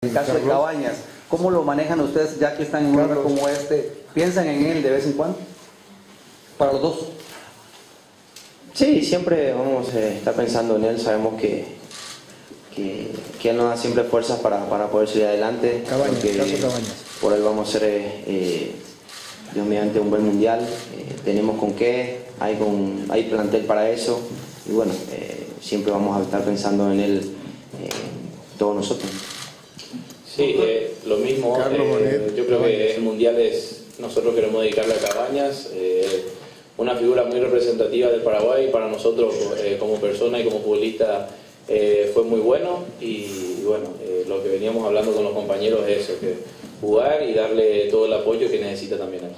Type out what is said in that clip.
En el caso de Cabañas, ¿cómo lo manejan ustedes ya que están en un lugar como este? ¿Piensan en él de vez en cuando? Para los dos. Sí, siempre vamos a estar pensando en él, sabemos que, que, que él nos da siempre fuerzas para, para poder seguir adelante. Cabañas, porque caso Cabañas. Por él vamos a ser, eh, eh, Dios mediante, un buen mundial. Eh, tenemos con qué, hay, con, hay plantel para eso. Y bueno, eh, siempre vamos a estar pensando en él, eh, todos nosotros. Sí, eh, lo mismo. Carlos eh, Bonet, yo creo que el mundial es. Nosotros queremos dedicarle a Cabañas, eh, una figura muy representativa del Paraguay. Para nosotros, eh, como persona y como futbolista, eh, fue muy bueno. Y bueno, eh, lo que veníamos hablando con los compañeros es eso: que jugar y darle todo el apoyo que necesita también él.